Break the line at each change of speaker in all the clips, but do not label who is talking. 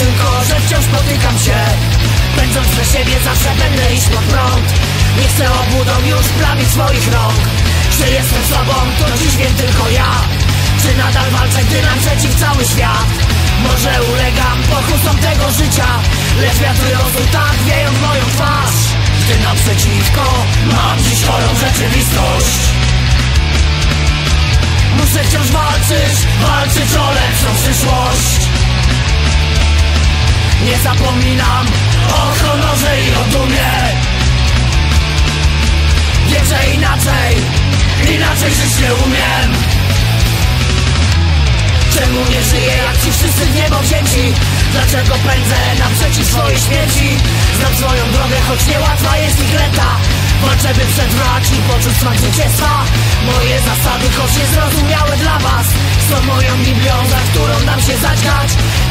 tylko, że wciąż spotykam się. Pędząc za siebie zawsze będę iść pod prąd. Nie chcę obudą już plamić swoich rąk. Czy jestem sobą, to dziś wiem tylko ja. Czy nadal walczę, gdy naprzeciw cały świat? Może ulegam pokusom tego życia Lecz wiatry rozu tak wieją w moją twarz. Gdy naprzeciwko mam dziś chorą rzeczywistość. Muszę wciąż walczyć, walczyć o lepszą przyszłość. Nie zapominam o honorze i o dumie Wiem, że inaczej, inaczej żyć nie umiem Czemu nie żyję jak ci wszyscy w niebo wzięci? Dlaczego pędzę naprzeciw swojej śmierci? Znam swoją drogę, choć niełatwa jest ich leta Walczę by przetrwać i poczuć smak zwycięstwa Moje zasady, choć niezrozumiałe dla was Są moją Biblią, za którą dam się zaćgać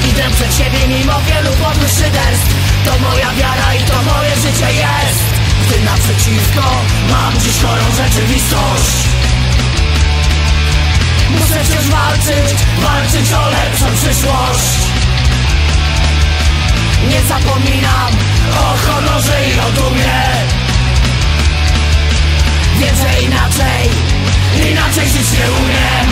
Idę przed siebie mimo wielu podłych szyderstw. To moja wiara i to moje życie jest. Gdy naprzeciwko mam dziś chorą rzeczywistość. Muszę wciąż walczyć, walczyć o lepszą przyszłość. Nie zapominam o honorze i o dumie Wiedzę inaczej. Inaczej żyć nie umiem.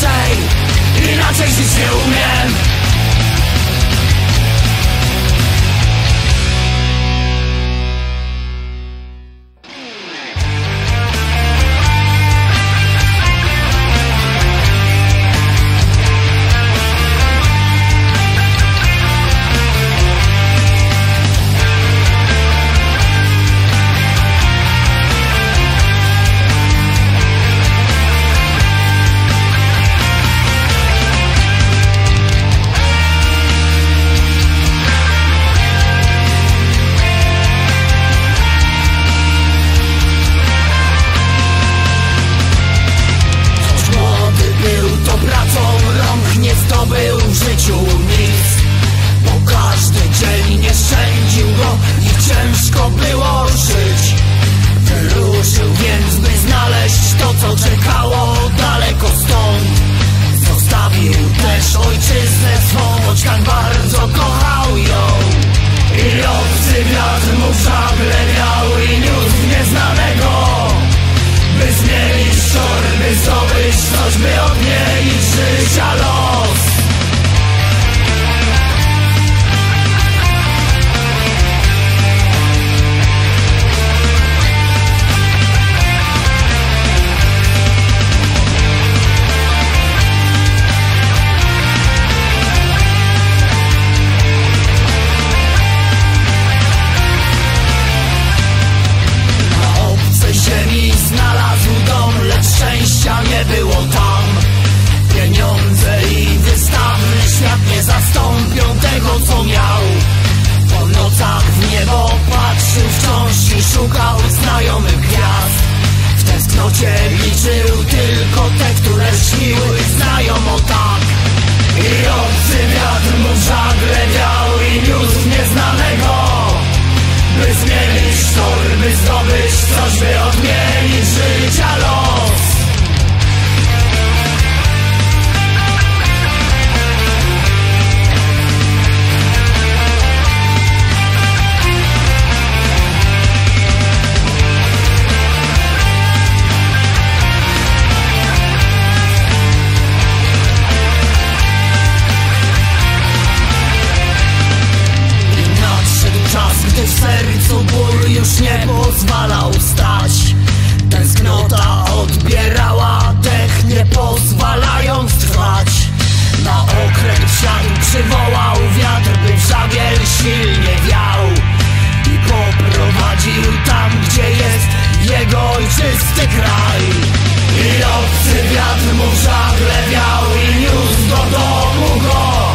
Inaczej, inaczej żyć nie umiem ojczysty kraj. I obcy wiatr mu w żagle wiał I niósł do domu go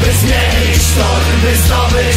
By zmienić tor, by zdobyć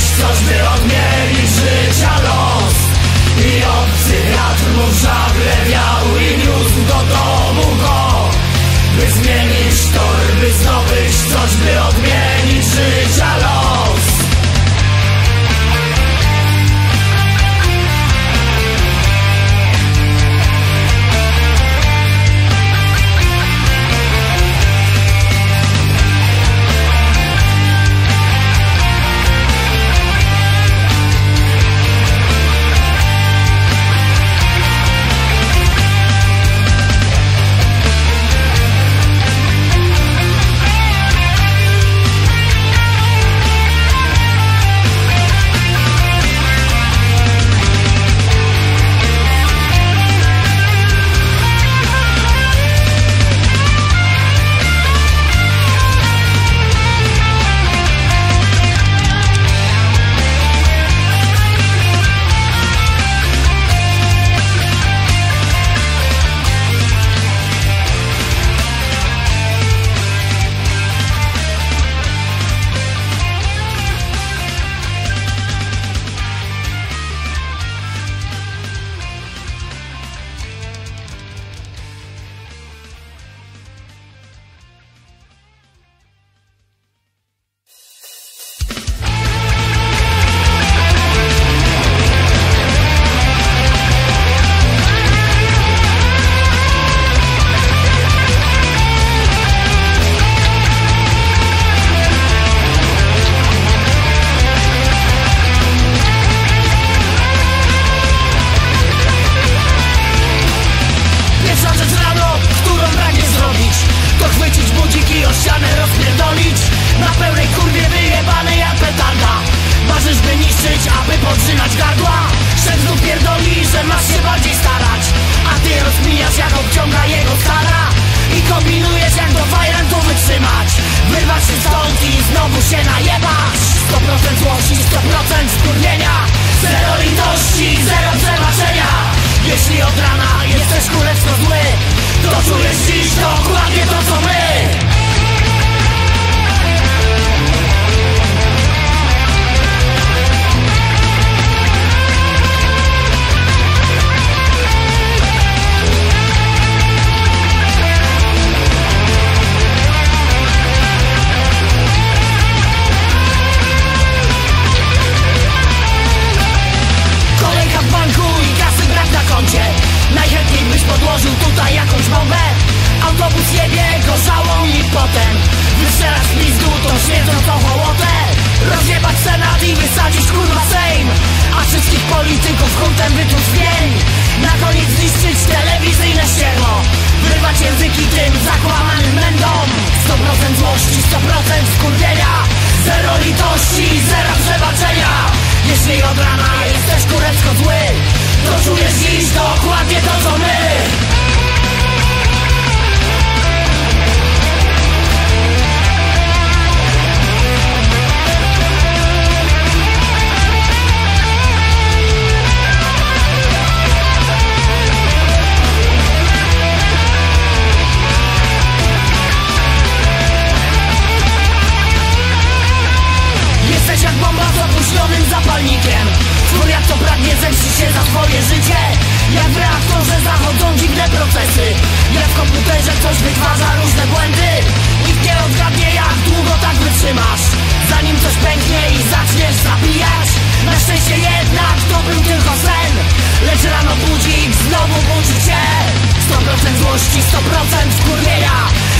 miłości 100% skurwienia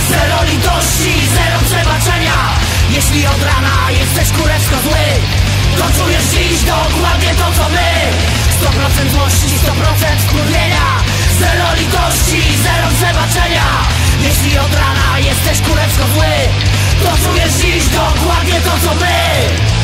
Zero litości, zero przebaczenia. Jeśli od rana jesteś kurewsko zły To czujesz dziś dokładnie to co my. 100% złości, 100% skurwienia Zero litości, zero przebaczenia. Jeśli od rana jesteś kurewsko zły To czujesz dziś dokładnie to co my.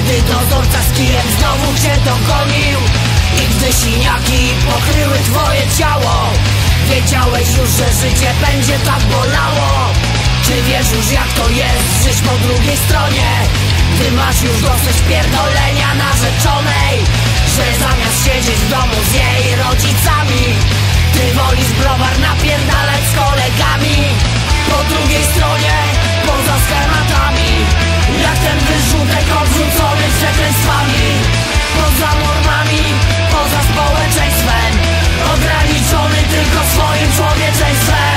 Kiedy dozorca z kijem znowu cię dogonił I gdy siniaki pokryły twoje ciało Wiedziałeś już, że życie będzie tak bolało. Czy wiesz już jak to jest żyć po drugiej stronie? Gdy masz już dosyć pierdolenia narzeczonej Że zamiast siedzieć w domu z jej rodzicami Ty wolisz browar napierdalać z kolegami Po drugiej stronie, poza schematami Jak ten wyrzutek odrzucony przekleństwami. Poza normami, poza społeczeństwem Ograniczony tylko swoim człowieczeństwem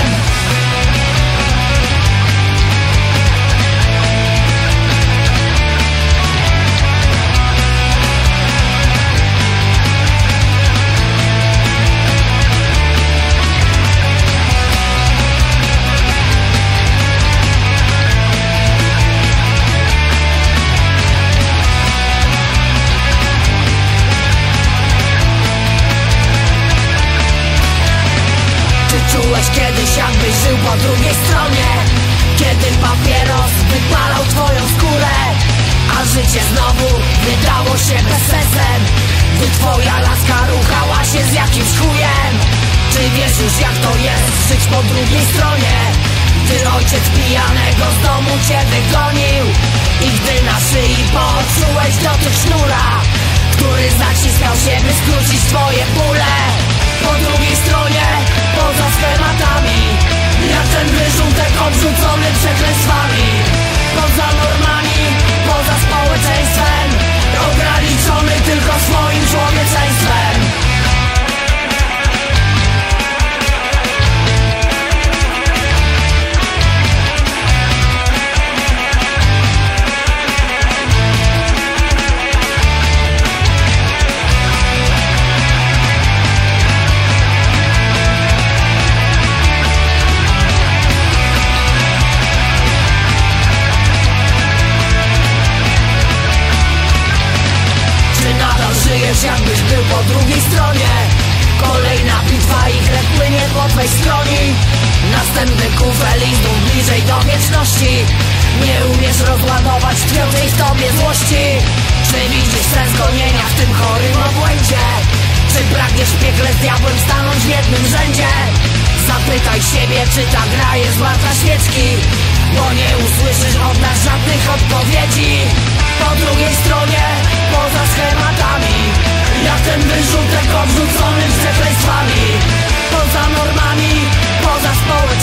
Czułeś kiedyś jakbyś żył po drugiej stronie. Kiedy papieros wypalał twoją skórę A życie znowu wydało się bezsensem Gdy twoja laska ruchała się z jakimś chujem. Czy wiesz już jak to jest żyć po drugiej stronie. Gdy ojciec pijanego z domu cię wygonił. I gdy na szyi poczułeś dotyk sznura Który zaciskał się by skrócić twoje bóle. Po drugiej stronie poza schematami. Jak ten wyrzutek odrzucony przekleństwami. Poza normami, poza społeczeństwem. Ograniczony tylko swoim człowieczeństwem po drugiej stronie. Kolejna bitwa i krew płynie po twej skroni Następny kufel i znów bliżej do wieczności. Nie umiesz rozładować tkwiącej w tobie złości. Czy widzisz sens gonienia w tym chorym obłędzie? Czy pragniesz w piekle z diabłem stanąć w jednym rzędzie? Zapytaj siebie, czy ta gra jest warta świeczki Bo nie usłyszysz od nas żadnych odpowiedzi Po drugiej stronie, poza schematami. Jak ten wyrzutek odrzucony przekleństwami Poza normami, poza społeczeństwem